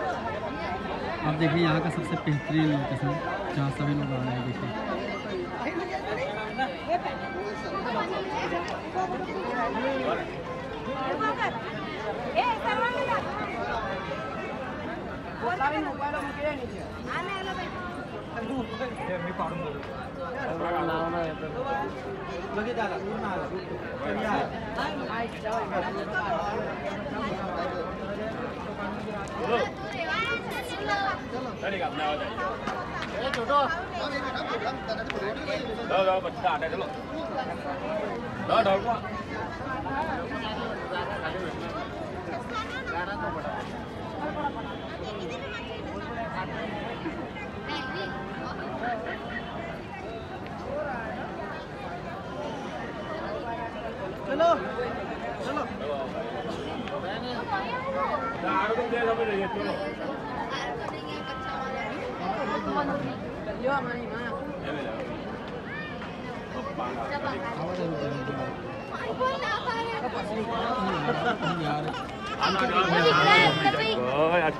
आप देखिए यहाँ का सबसे बेहतरीन लोकेशन जहाँ सभी लोग आ रहे हैं देखिए। Đó đó mình đạn này đó đó đó quá चलो चलो đạn nó cũng thế thôi bây giờ chलो यार